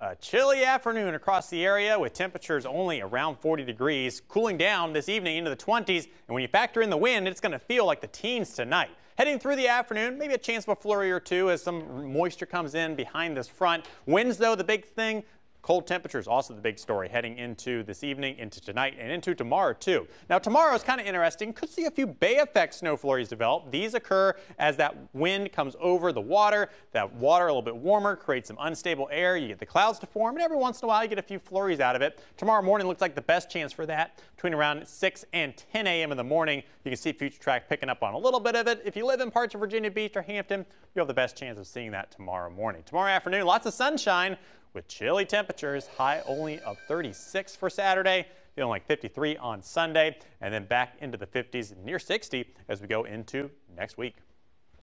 A chilly afternoon across the area with temperatures only around 40 degrees, cooling down this evening into the 20s. And when you factor in the wind, it's going to feel like the teens tonight. Heading through the afternoon, maybe a chance of a flurry or two as some moisture comes in behind this front. Winds, though, the big thing. Cold temperatures also the big story heading into this evening, into tonight, and into tomorrow too. Now tomorrow is kind of interesting. Could see a few bay effect snow flurries develop. These occur as that wind comes over the water. That water a little bit warmer creates some unstable air. You get the clouds to form, and every once in a while you get a few flurries out of it. Tomorrow morning looks like the best chance for that between around 6 and 10 a.m. in the morning. You can see Future Track picking up on a little bit of it. If you live in parts of Virginia Beach or Hampton, you have the best chance of seeing that tomorrow morning. Tomorrow afternoon, lots of sunshine with chilly temperatures, high only of 36 for Saturday, feeling like 53 on Sunday, and then back into the 50s near 60 as we go into next week.